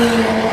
Amen.